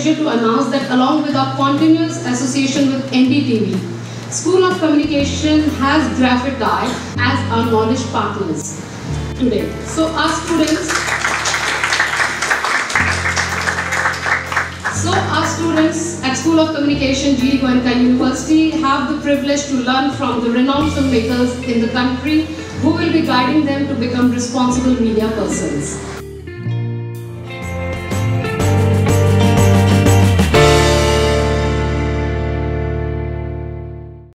pleasure to announce that along with our continuous association with NDTV, School of Communication has Graphite as our knowledge partners today. So our students, so our students at School of Communication, G. University have the privilege to learn from the renowned filmmakers in the country who will be guiding them to become responsible media persons.